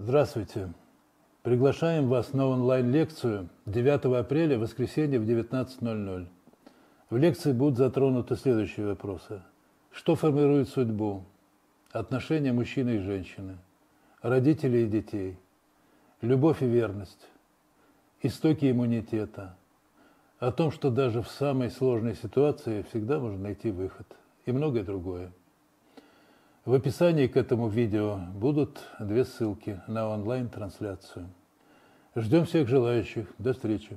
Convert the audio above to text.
Здравствуйте. Приглашаем вас на онлайн-лекцию 9 апреля, воскресенье в 19.00. В лекции будут затронуты следующие вопросы. Что формирует судьбу? Отношения мужчины и женщины, родителей и детей, любовь и верность, истоки иммунитета, о том, что даже в самой сложной ситуации всегда можно найти выход и многое другое. В описании к этому видео будут две ссылки на онлайн-трансляцию. Ждем всех желающих. До встречи.